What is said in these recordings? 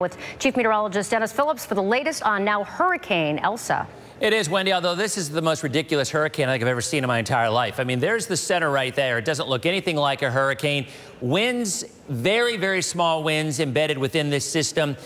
With Chief Meteorologist Denis Phillips for the latest on now Hurricane Elsa. It is, Wendy, although this is the most ridiculous hurricane I think I've ever seen in my entire life. I mean, there's the center right there. It doesn't look anything like a hurricane. Winds, very, very small winds embedded within this system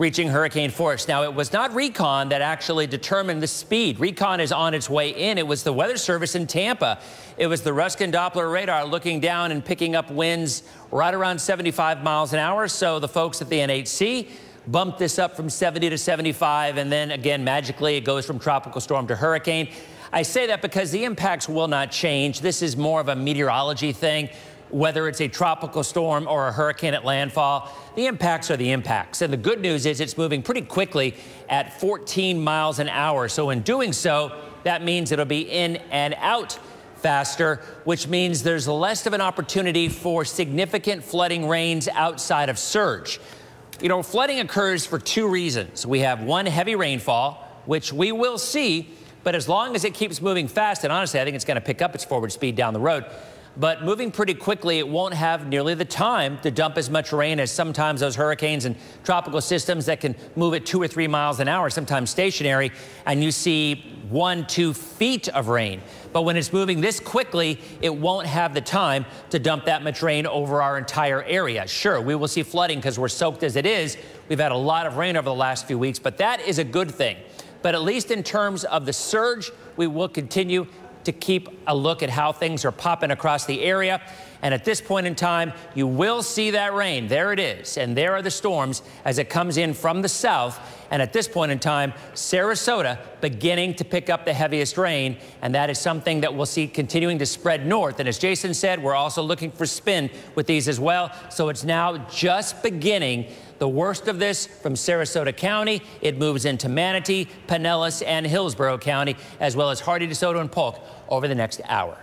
reaching hurricane force. Now, it was not recon that actually determined the speed. Recon is on its way in. It was the Weather Service in Tampa. It was the Ruskin Doppler radar looking down and picking up winds right around 75 miles an hour. So the folks at the NHC bumped this up from 70 to 75. And then again, magically, it goes from tropical storm to hurricane. I say that because the impacts will not change. This is more of a meteorology thing whether it's a tropical storm or a hurricane at landfall, the impacts are the impacts. And the good news is it's moving pretty quickly at 14 miles an hour. So in doing so, that means it'll be in and out faster, which means there's less of an opportunity for significant flooding rains outside of surge. You know, flooding occurs for two reasons. We have one heavy rainfall, which we will see, but as long as it keeps moving fast, and honestly, I think it's going to pick up its forward speed down the road, but moving pretty quickly, it won't have nearly the time to dump as much rain as sometimes those hurricanes and tropical systems that can move at two or three miles an hour, sometimes stationary, and you see one, two feet of rain. But when it's moving this quickly, it won't have the time to dump that much rain over our entire area. Sure, we will see flooding because we're soaked as it is. We've had a lot of rain over the last few weeks, but that is a good thing. But at least in terms of the surge, we will continue to keep a look at how things are popping across the area. And at this point in time, you will see that rain. There it is. And there are the storms as it comes in from the south. And at this point in time, Sarasota beginning to pick up the heaviest rain. And that is something that we'll see continuing to spread north. And as Jason said, we're also looking for spin with these as well. So it's now just beginning the worst of this from Sarasota County. It moves into Manatee, Pinellas, and Hillsborough County, as well as Hardee, DeSoto, and Polk over the next hour.